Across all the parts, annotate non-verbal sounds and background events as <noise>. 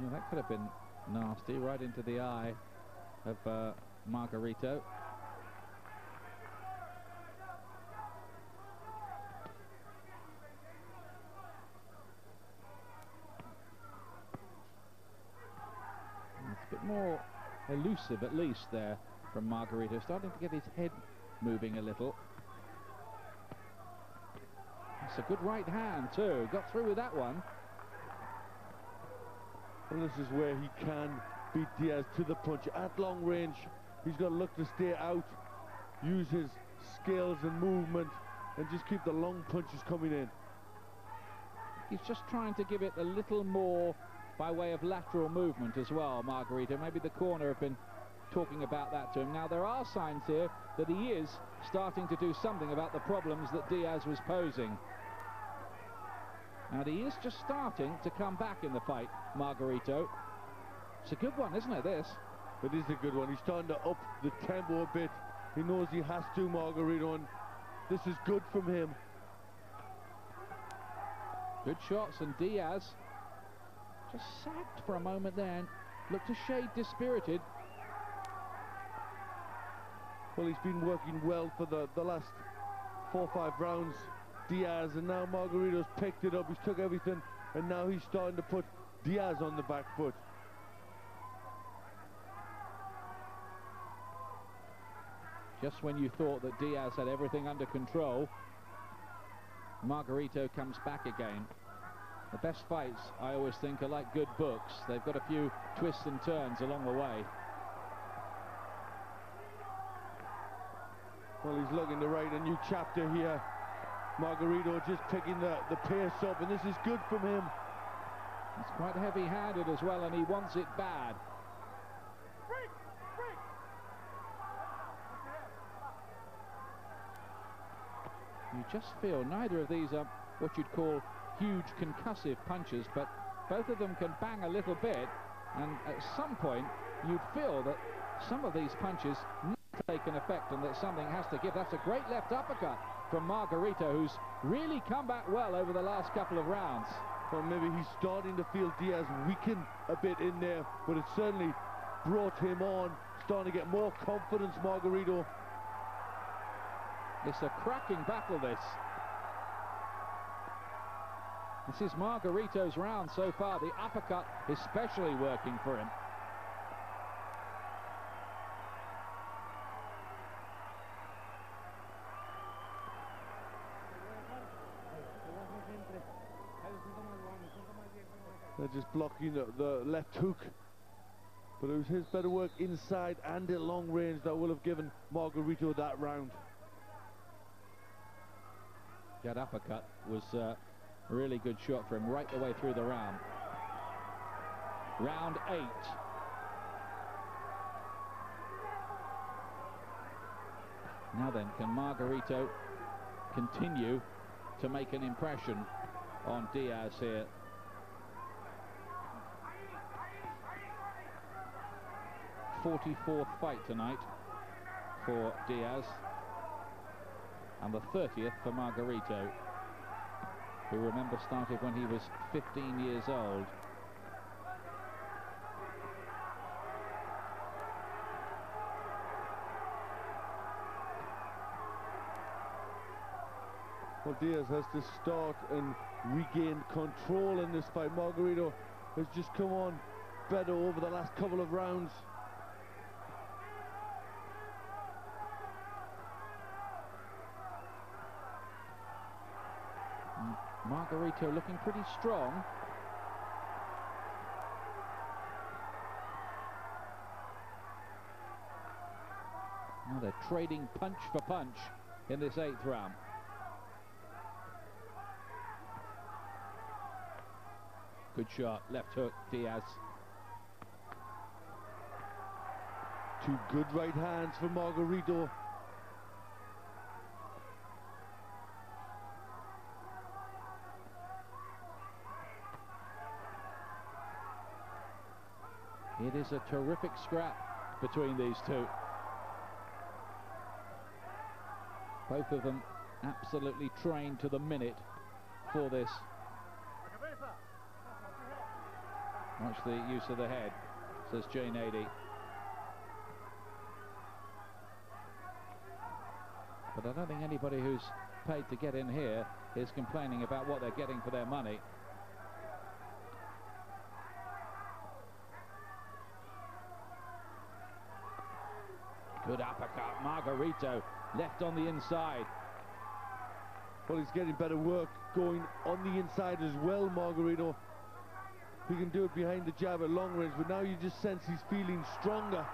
Yeah, that could have been nasty, right into the eye of uh, Margarito. It's a bit more elusive, at least, there from Margarito. Starting to get his head moving a little. It's a good right hand, too. Got through with that one. And this is where he can beat Diaz to the punch at long range. He's got to look to stay out, use his skills and movement, and just keep the long punches coming in. He's just trying to give it a little more by way of lateral movement as well, Margarito. Maybe the corner have been talking about that to him. Now, there are signs here that he is starting to do something about the problems that Diaz was posing. And he is just starting to come back in the fight, Margarito. It's a good one, isn't it, this? But it is a good one. He's starting to up the tempo a bit. He knows he has to, Margarito, and this is good from him. Good shots, and Diaz just sagged for a moment there and looked a shade dispirited. Well, he's been working well for the, the last four or five rounds, Diaz, and now Margarito's picked it up. He's took everything, and now he's starting to put Diaz on the back foot. Just when you thought that Diaz had everything under control, Margarito comes back again. The best fights, I always think, are like good books. They've got a few twists and turns along the way. Well, he's looking to write a new chapter here. Margarito just picking the, the pace up, and this is good from him. He's quite heavy-handed as well, and he wants it bad. You just feel neither of these are what you'd call huge concussive punches, but both of them can bang a little bit, and at some point you'd feel that some of these punches take an effect and that something has to give. That's a great left uppercut from Margarito, who's really come back well over the last couple of rounds. Well, maybe he's starting to feel Diaz weaken a bit in there, but it certainly brought him on, starting to get more confidence, Margarito. It's a cracking battle, this. This is Margarito's round so far, the uppercut especially working for him. Just blocking the, the left hook. But it was his better work inside and at long range that will have given Margarito that round. That uppercut was uh, a really good shot for him right the way through the round. Round eight. Now then, can Margarito continue to make an impression on Diaz here? Forty-fourth fight tonight for Diaz and the 30th for Margarito, who remember started when he was 15 years old. Well, Diaz has to start and regain control in this fight. Margarito has just come on better over the last couple of rounds. Margarito looking pretty strong. Now they're trading punch for punch in this eighth round. Good shot, left hook, Diaz. Two good right hands for Margarito. Is a terrific scrap between these two. Both of them absolutely trained to the minute for this. Watch the use of the head, says Jay Nady. But I don't think anybody who's paid to get in here is complaining about what they're getting for their money. Good Margarito left on the inside. Well, he's getting better work going on the inside as well, Margarito. He can do it behind the jab at long range, but now you just sense he's feeling stronger.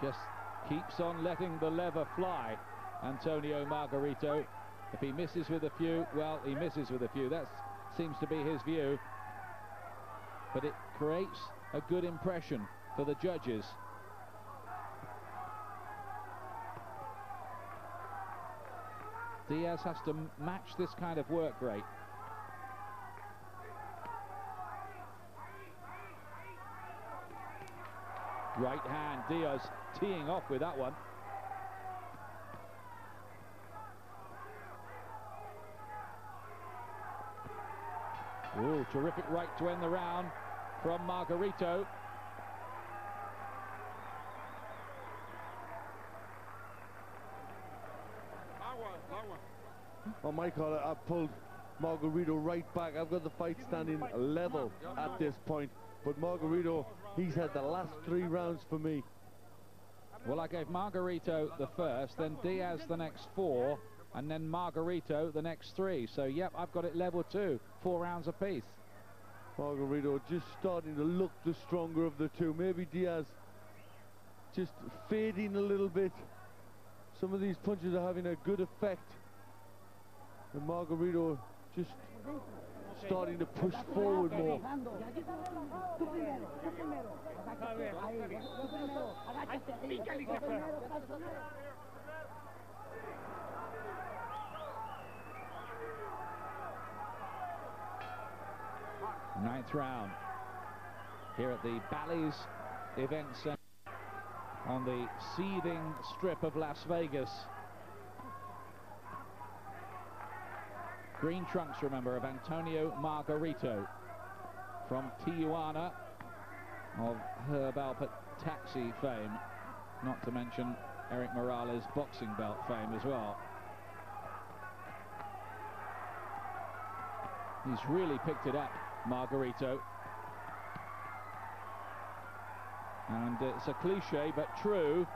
Just keeps on letting the lever fly, Antonio Margarito. If he misses with a few, well, he misses with a few. That seems to be his view. But it creates a good impression for the judges. Diaz has to match this kind of work rate. Right hand, Diaz teeing off with that one. Ooh, terrific right to end the round from Margarito. On my call, I pulled Margarito right back. I've got the fight standing level at this point. But Margarito, he's had the last three rounds for me. Well, I gave Margarito the first, then Diaz the next four, and then Margarito the next three. So, yep, I've got it level two, four rounds apiece. Margarito just starting to look the stronger of the two. Maybe Diaz just fading a little bit. Some of these punches are having a good effect. And Margarito just starting to push forward more. Ninth round here at the Bally's Event Center on the seething strip of Las Vegas. Green trunks, remember, of Antonio Margarito from Tijuana of Herb Alpert taxi fame, not to mention Erik Morales boxing belt fame as well. He's really picked it up, Margarito. And uh, it's a cliche, but true.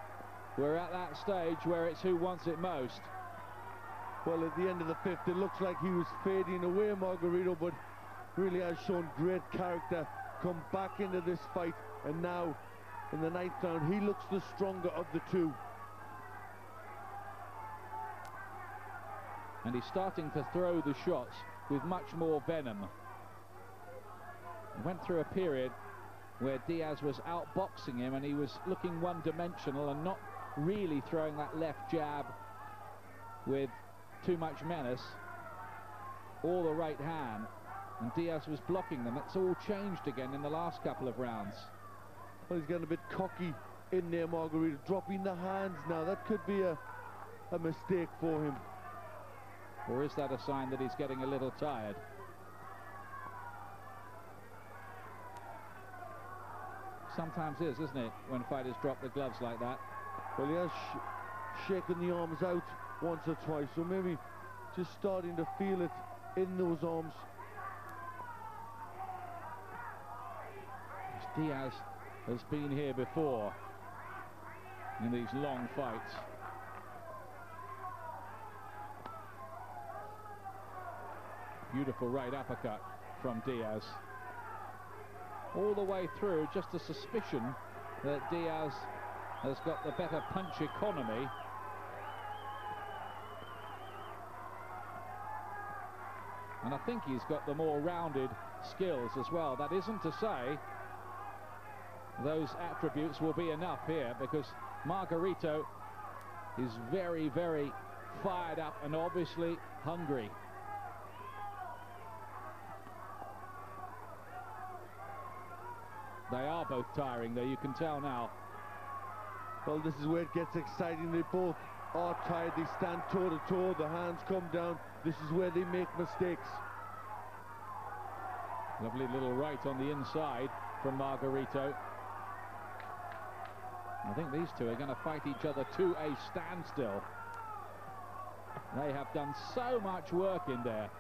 We're at that stage where it's who wants it most. Well, at the end of the fifth, it looks like he was fading away, Margarito, but really has shown great character. Come back into this fight, and now, in the ninth round, he looks the stronger of the two. And he's starting to throw the shots with much more venom. He went through a period where Diaz was outboxing him and he was looking one-dimensional and not really throwing that left jab with too much menace or the right hand and Diaz was blocking them. that's all changed again in the last couple of rounds. Well, he's getting a bit cocky in there, Margarito dropping the hands now. That could be a, a mistake for him. Or is that a sign that he's getting a little tired? Sometimes is, isn't it, when fighters drop the gloves like that? Well, he has sh shaken the arms out once or twice, so maybe just starting to feel it in those arms. Diaz has been here before in these long fights. Beautiful right uppercut from Diaz. All the way through, just a suspicion that Diaz has got the better punch economy and I think he's got the more rounded skills as well. That isn't to say those attributes will be enough here because Margarito is very, very fired up and obviously hungry. They are both tiring though, you can tell now. Well, this is where it gets exciting. They both are tired. They stand toe-to-toe. -to -toe. The hands come down. This is where they make mistakes. Lovely little right on the inside from Margarito. I think these two are going to fight each other to a standstill. They have done so much work in there.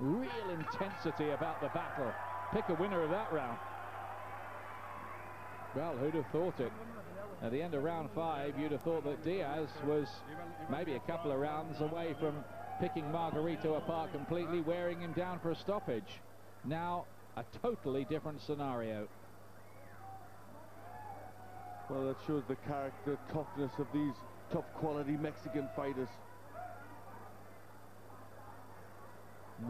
Real intensity about the battle. Pick a winner of that round. Well, who'd have thought it? At the end of round five, you'd have thought that Diaz was maybe a couple of rounds away from picking Margarito apart completely, wearing him down for a stoppage. Now, a totally different scenario. Well, that shows the character, toughness of these top quality Mexican fighters.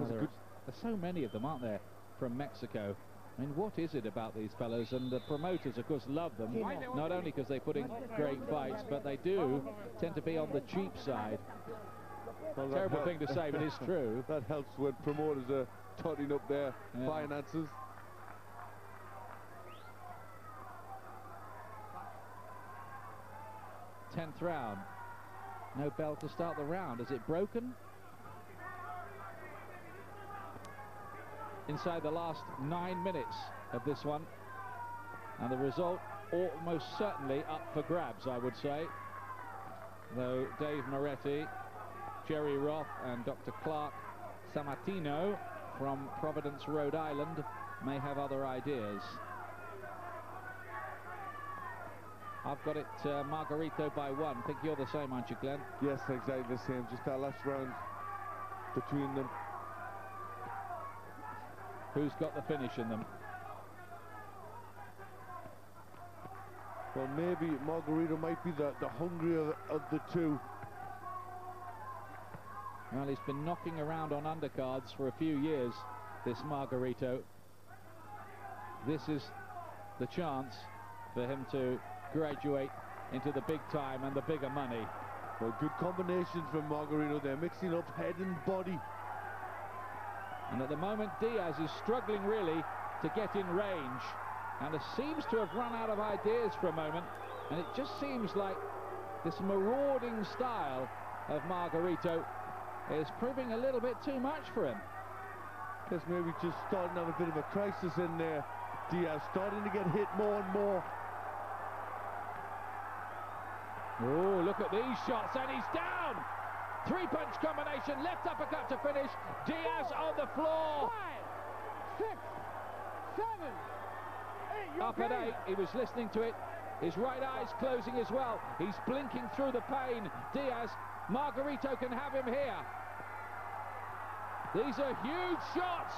There there's so many of them, aren't there, from Mexico? I mean, what is it about these fellows? And the promoters, of course, love them, not only because they put in great fights, but they do tend to be on the cheap side. Well, Terrible thing to say, but it's <laughs> true. that helps when promoters are totting up their yeah. finances. Tenth round. No bell to start the round. Is it broken? Inside the last nine minutes of this one. And the result almost certainly up for grabs, I would say. Though Dave Moretti, Jerry Roth and Dr. Clark Sammartino from Providence, Rhode Island may have other ideas. I've got it uh, Margarito by one. Think you're the same, aren't you, Glenn? Yes, exactly the same. Just that last round between them who's got the finish in them. Well, maybe Margarito might be the, the hungrier of the two. Well, he's been knocking around on undercards for a few years, this Margarito. This is the chance for him to graduate into the big time and the bigger money. Well, good combinations from Margarito there, mixing up head and body. And at the moment, Diaz is struggling really to get in range. And it seems to have run out of ideas for a moment. And it just seems like this marauding style of Margarito is proving a little bit too much for him. Guess maybe just starting to have a bit of a crisis in there. Diaz starting to get hit more and more. Oh, look at these shots, and he's down! Three-punch combination, left uppercut to finish. Diaz on the floor. Five, six, seven, eight. Up at eight, he was listening to it. His right eye's closing as well. He's blinking through the pain. Diaz, Margarito can have him here. These are huge shots.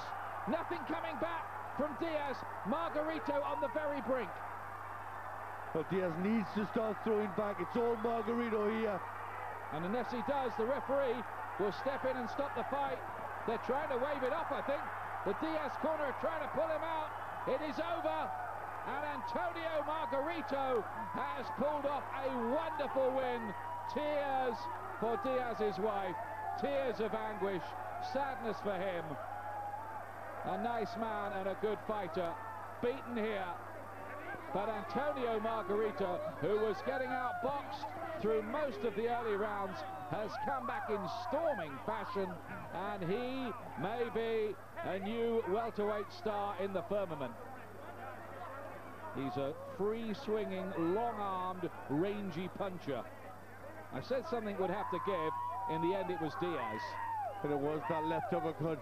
Nothing coming back from Diaz. Margarito on the very brink. But Diaz needs to start throwing back. It's all Margarito here. And unless he does, the referee will step in and stop the fight. They're trying to wave it off, I think. The Diaz corner are trying to pull him out. It is over. And Antonio Margarito has pulled off a wonderful win. Tears for Diaz's wife. Tears of anguish. Sadness for him. A nice man and a good fighter. Beaten here but Antonio Margarito, who was getting outboxed through most of the early rounds, has come back in storming fashion, and he may be a new welterweight star in the firmament. He's a free-swinging, long-armed, rangy puncher. I said something would have to give. In the end, it was Diaz. And it was that left uppercut.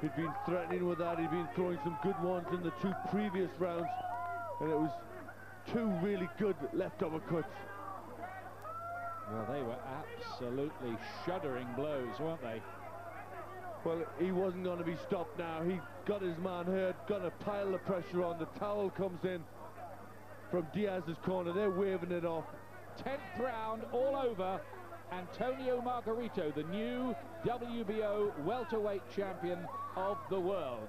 He'd been threatening with that. He'd been throwing some good ones in the two previous rounds and it was two really good left uppercuts. Well, they were absolutely shuddering blows, weren't they? Well, he wasn't going to be stopped now. He got his man hurt, got a pile of pressure on. The towel comes in from Diaz's corner. They're waving it off. 10th round all over. Antonio Margarito, the new WBO welterweight champion of the world.